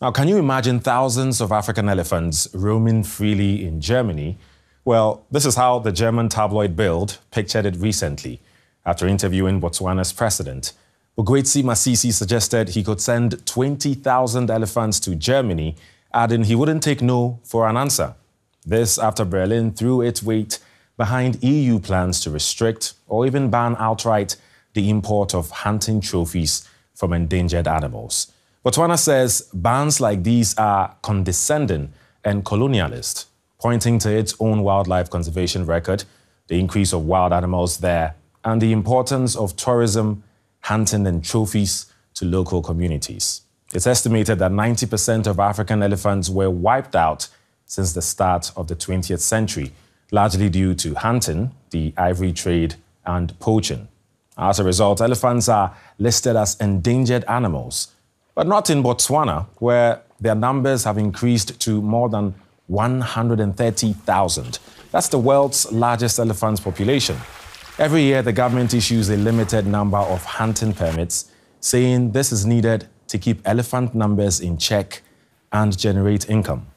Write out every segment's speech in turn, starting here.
Now, can you imagine thousands of African elephants roaming freely in Germany? Well, this is how the German tabloid Bild pictured it recently after interviewing Botswana's president. Mokgweetsi Masisi suggested he could send 20,000 elephants to Germany, adding he wouldn't take no for an answer. This after Berlin threw its weight behind EU plans to restrict or even ban outright the import of hunting trophies from endangered animals. Botswana says bans like these are condescending and colonialist, pointing to its own wildlife conservation record, the increase of wild animals there, and the importance of tourism, hunting, and trophies to local communities. It's estimated that 90% of African elephants were wiped out since the start of the 20th century, largely due to hunting, the ivory trade, and poaching. As a result, elephants are listed as endangered animals but not in Botswana, where their numbers have increased to more than 130,000. That's the world's largest elephant population. Every year, the government issues a limited number of hunting permits, saying this is needed to keep elephant numbers in check and generate income.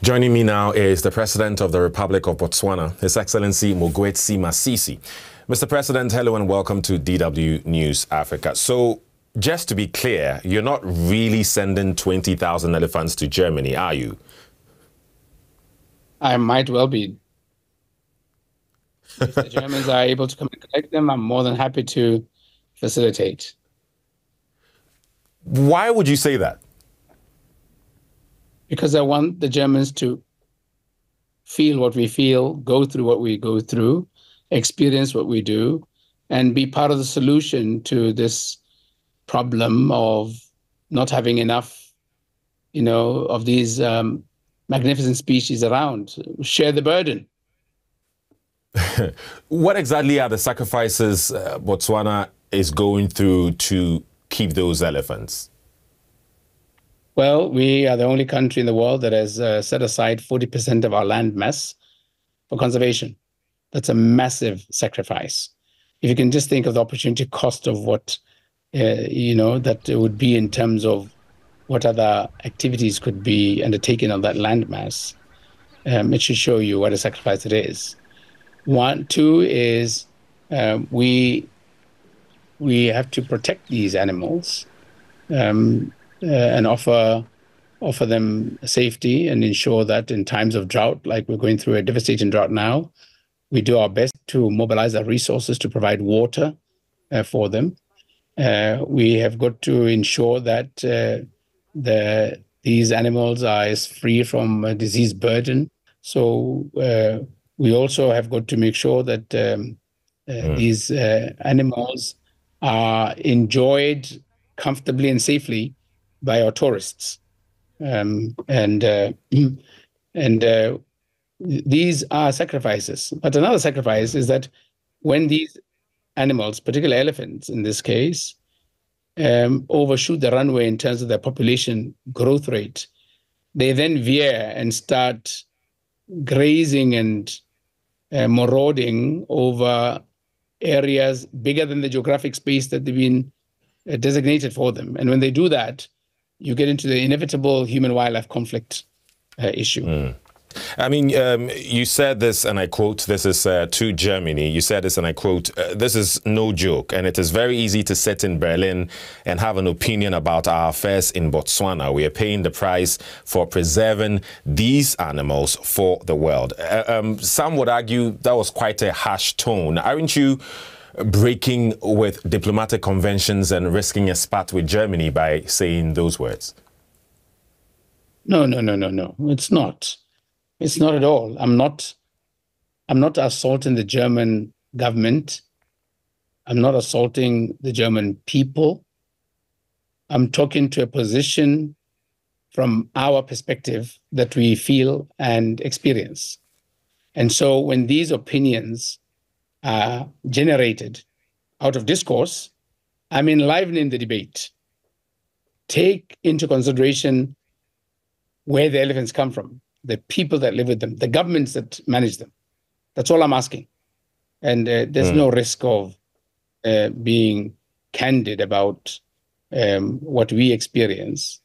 Joining me now is the President of the Republic of Botswana, His Excellency Mokgweetsi Masisi. Mr. President, hello and welcome to DW News Africa. So, just to be clear, you're not really sending 20,000 elephants to Germany, are you? I might well be. if the Germans are able to come and collect them, I'm more than happy to facilitate. Why would you say that? Because I want the Germans to feel what we feel, go through what we go through, experience what we do, and be part of the solution to this problem of not having enough, you know, of these um, magnificent species around. Share the burden. what exactly are the sacrifices uh, Botswana is going through to keep those elephants? Well, we are the only country in the world that has uh, set aside 40% of our land mass for conservation. That's a massive sacrifice. If you can just think of the opportunity cost of what you know, that it would be in terms of what other activities could be undertaken on that landmass. Um, it should show you what a sacrifice it is. One, two is um, we we have to protect these animals um, uh, and offer offer them safety and ensure that in times of drought, like we're going through a devastating drought now, we do our best to mobilize our resources to provide water uh, for them uh, we have got to ensure that uh, the these animals are as free from disease burden. So uh, we also have got to make sure that um, mm. these uh, animals are enjoyed comfortably and safely by our tourists. Um, and uh, and these are sacrifices. But another sacrifice is that when these animals, particularly elephants in this case, um, overshoot the runway in terms of their population growth rate, they then veer and start grazing and uh, marauding over areas bigger than the geographic space that they've been uh, designated for them. And when they do that, you get into the inevitable human wildlife conflict uh, issue. Mm. I mean, um, you said this, and I quote, this is uh, to Germany. You said this, and I quote, uh, this is no joke. And it is very easy to sit in Berlin and have an opinion about our affairs in Botswana. We are paying the price for preserving these animals for the world. Uh, um, some would argue that was quite a harsh tone. Aren't you? breaking with diplomatic conventions and risking a spat with Germany by saying those words? No, no, no, no, no. It's not. It's not at all. I'm not. I'm not assaulting the German government. I'm not assaulting the German people. I'm talking to a position from our perspective that we feel and experience. And so when these opinions are generated out of discourse, I'm enlivening the debate. Take into consideration where the elephants come from the people that live with them, the governments that manage them. That's all I'm asking. And uh, there's mm. no risk of uh, being candid about um, what we experience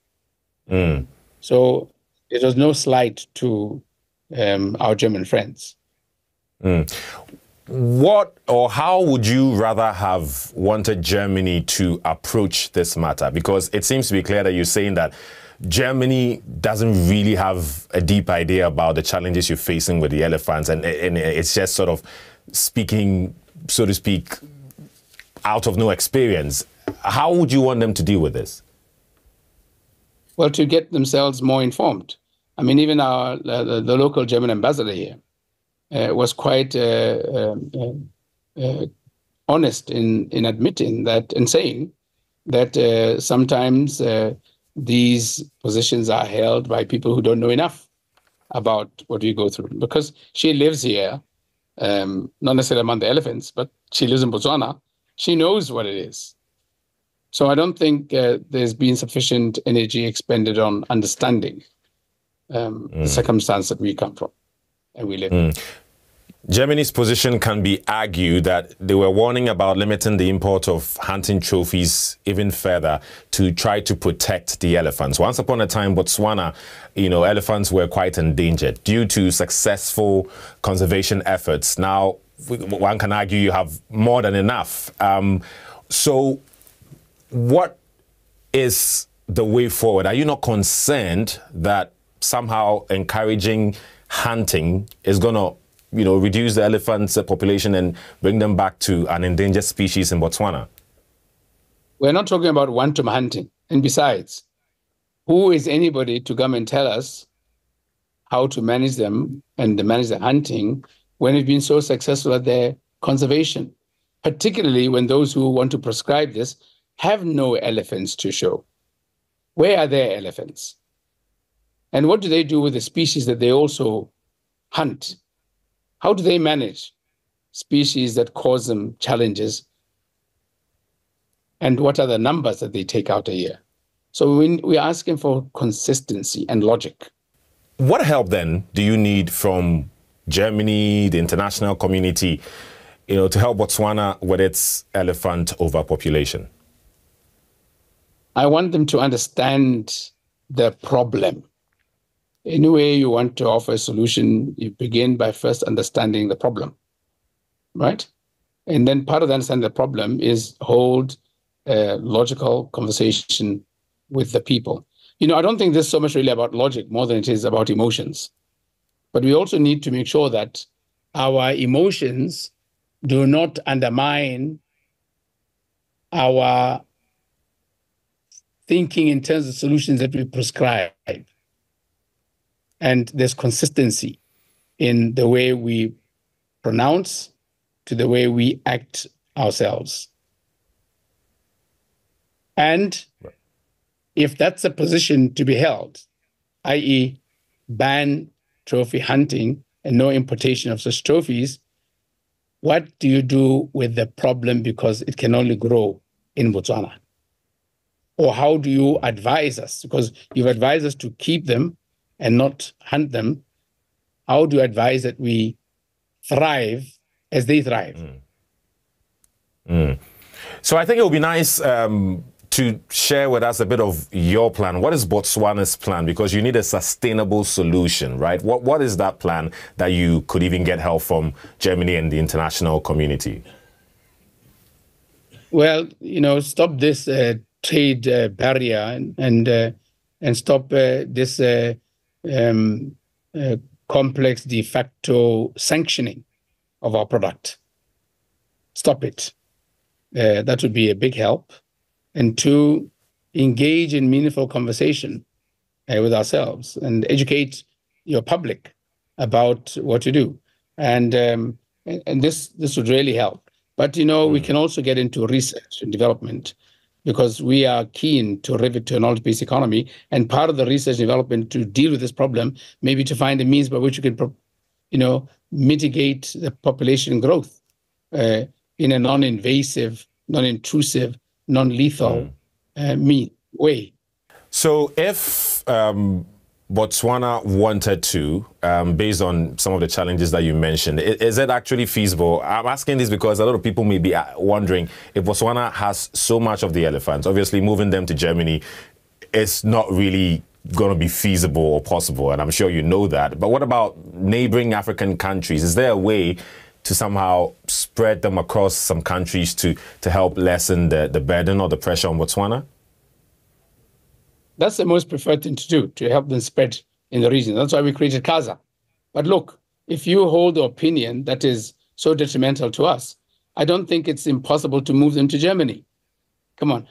Mm. So it was no slight to um, our German friends. Mm. What or how would you rather have wanted Germany to approach this matter? Because it seems to be clear that you're saying that Germany doesn't really have a deep idea about the challenges you're facing with the elephants, and, and it's just sort of speaking, so to speak, out of no experience. How would you want them to deal with this? Well, to get themselves more informed. I mean, even our the, the local German ambassador here uh, was quite uh, um, uh, uh, honest in in admitting that and saying that uh, sometimes these positions are held by people who don't know enough about what we go through. Because she lives here, um, not necessarily among the elephants, but she lives in Botswana. She knows what it is. So I don't think uh, there's been sufficient energy expended on understanding um, mm. the circumstance that we come from and we live mm. in. Germany's position can be argued that they were warning about limiting the import of hunting trophies even further to try to protect the elephants. Once upon a time, Botswana, you know, elephants were quite endangered due to successful conservation efforts. Now, one can argue you have more than enough. Um, so, what is the way forward? Are you not concerned that somehow encouraging hunting is going to you know, reduce the elephants' uh, population and bring them back to an endangered species in Botswana? We're not talking about one-time hunting. And besides, who is anybody to come and tell us how to manage them and manage the hunting when we've been so successful at their conservation, particularly when those who want to prescribe this have no elephants to show. Where are their elephants? And what do they do with the species that they also hunt? How do they manage species that cause them challenges? And what are the numbers that they take out a year? So we, we're asking for consistency and logic. What help then do you need from Germany, the international community, you know, to help Botswana with its elephant overpopulation? I want them to understand the problem any way you want to offer a solution, you begin by first understanding the problem, right? And then part of the understanding the problem is hold a logical conversation with the people. You know, I don't think this is so much really about logic more than it is about emotions. But we also need to make sure that our emotions do not undermine our thinking in terms of solutions that we prescribe and there's consistency in the way we pronounce to the way we act ourselves. And if that's a position to be held, i.e., ban trophy hunting and no importation of such trophies, what do you do with the problem because it can only grow in Botswana? Or how do you advise us? Because you've advised us to keep them and not hunt them, how do you advise that we thrive as they thrive? Mm. Mm. So I think it would be nice um, to share with us a bit of your plan. What is Botswana's plan? Because you need a sustainable solution, right? What What is that plan that you could even get help from Germany and the international community? Well, you know, stop this uh, trade uh, barrier and and, uh, and stop uh, this uh, um, uh, complex de facto sanctioning of our product. Stop it. Uh, that would be a big help. And two, engage in meaningful conversation uh, with ourselves and educate your public about what to do. And um, and this this would really help. But you know, mm. we can also get into research and development because we are keen to pivot to a knowledge-based economy. And part of the research and development to deal with this problem, maybe to find a means by which we can, you know, mitigate the population growth uh, in a non-invasive, non-intrusive, non-lethal mm. uh, mean way. So if um, Botswana wanted to, um, based on some of the challenges that you mentioned, is, it actually feasible? I'm asking this because a lot of people may be uh, wondering if Botswana has so much of the elephants, obviously moving them to Germany is not really going to be feasible or possible, and I'm sure you know that. But what about neighboring African countries? Is there a way to somehow spread them across some countries to, to help lessen the, the burden or the pressure on Botswana? That's the most preferred thing to do, to help them spread in the region. That's why we created KAZA. But look, if you hold the opinion that is so detrimental to us, I don't think it's impossible to move them to Germany. Come on.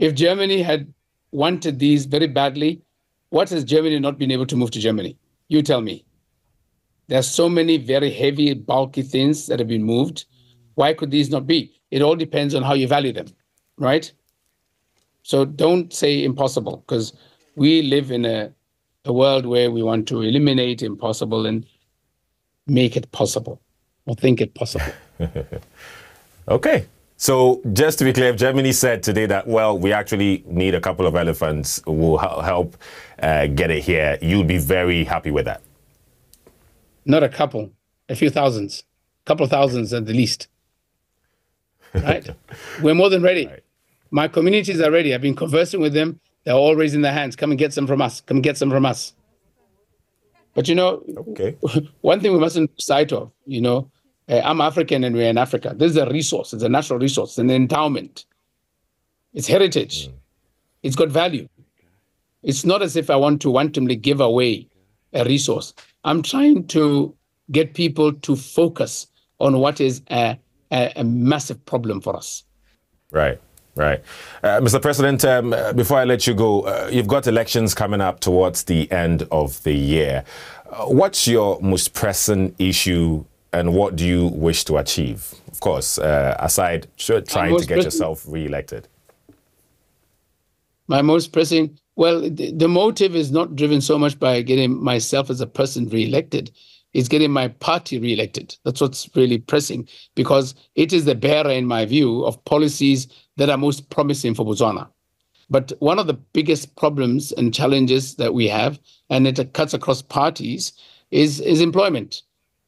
If Germany had wanted these very badly, what has Germany not been able to move to Germany? You tell me. There are so many very heavy, bulky things that have been moved. Why could these not be? It all depends on how you value them, right? So don't say impossible, because we live in a, a world where we want to eliminate impossible and make it possible or think it possible. okay. So just to be clear, Germany said today that, well, we actually need a couple of elephants who will help uh, get it here. You'll be very happy with that. Not a couple, a few thousands, a couple of thousands at the least. Right? We're more than ready. Right. My communities are ready. I've been conversing with them. They're all raising their hands. Come and get some from us. Come and get some from us. But you know, okay. one thing we mustn't lose sight of, you know, uh, I'm African and we're in Africa. This is a resource. It's a natural resource, an endowment. It's heritage. Mm. It's got value. It's not as if I want to wantonly give away a resource. I'm trying to get people to focus on what is a, a, a massive problem for us. Right. Right. Uh, Mr. President, um, before I let you go, uh, you've got elections coming up towards the end of the year. Uh, what's your most pressing issue and what do you wish to achieve? Of course, uh, aside trying to get yourself re-elected. My most pressing, well, the, the motive is not driven so much by getting myself as a person re-elected. It's getting my party re-elected. That's what's really pressing because it is the bearer, in my view, of policies that are most promising for Botswana. But one of the biggest problems and challenges that we have, and it cuts across parties, is, is employment.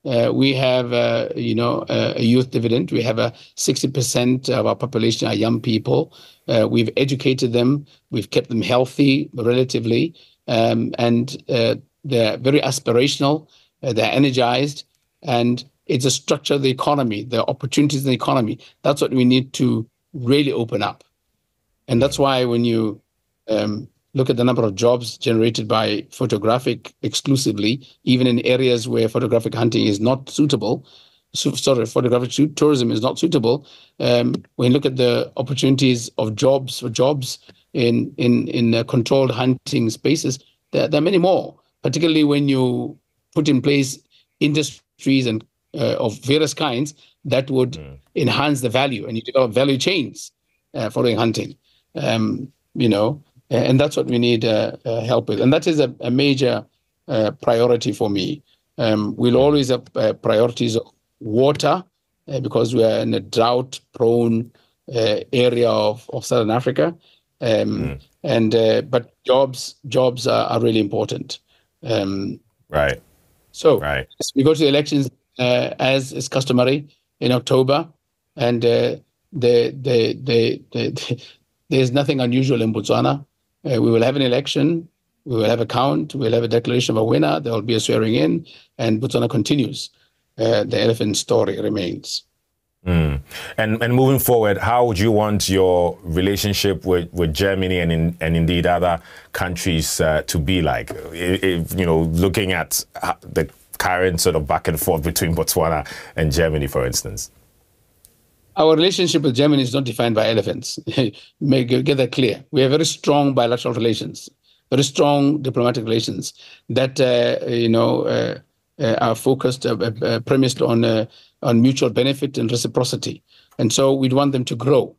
Uh, we have, uh, you know, a youth dividend. We have a 60% of our population are young people. Uh, we've educated them. We've kept them healthy relatively. Um, and uh, they're very aspirational. Uh, they're energized. And it's a structure of the economy, the opportunities in the economy. That's what we need to really open up. And that's why when you um, look at the number of jobs generated by photographic exclusively, even in areas where photographic hunting is not suitable. So, sorry, photographic tourism is not suitable. Um, when you look at the opportunities of jobs for jobs in in in uh, controlled hunting spaces, there, there, are many more. Particularly when you put in place industries and uh, of various kinds that would mm. enhance the value, and you develop value chains uh, following hunting. Um, you know, and that's what we need uh, uh, help with. And that is a, a major uh, priority for me. Um, we'll always have priorities of water because we are in a drought-prone area of, of Southern Africa. Um, mm. And but jobs jobs are, are really important. Um, right. So right. we go to the elections uh, as is customary in October, and uh, the, the, the, the, there's nothing unusual in Botswana. Uh, we will have an election. We will have a count. We'll have a declaration of a winner. There will be a swearing in, and Botswana continues. Uh, the elephant story remains. Mm. And and moving forward, how would you want your relationship with, with Germany and in, and indeed other countries uh, to be like? If, you know, looking at the current sort of back and forth between Botswana and Germany, for instance. Our relationship with Germany is not defined by elephants. Make get that clear. We have very strong bilateral relations, very strong diplomatic relations that uh, you know uh, uh, are focused, uh, uh, premised on uh, on mutual benefit and reciprocity. And so we'd want them to grow,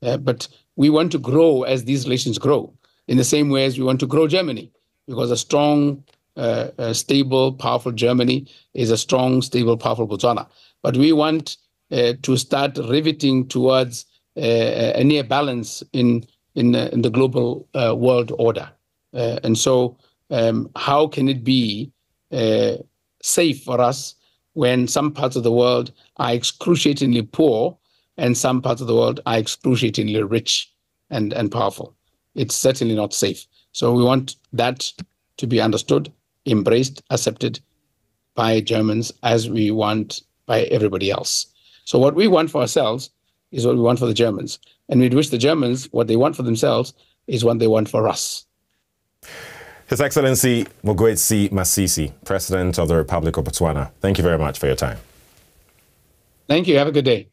but we want to grow as these relations grow. In the same way as we want to grow Germany, because a strong, stable, powerful Germany is a strong, stable, powerful Botswana. But we want uh, to start riveting towards uh, a near balance in in, in the global uh, world order. and so, um, how can it be safe for us when some parts of the world are excruciatingly poor and some parts of the world are excruciatingly rich and, and powerful? It's certainly not safe. So we want that to be understood, embraced, accepted by Germans as we want by everybody else. So what we want for ourselves is what we want for the Germans. And we wish the Germans what they want for themselves is what they want for us. His Excellency Mokgweetsi Masisi, President of the Republic of Botswana, thank you very much for your time. Thank you. Have a good day.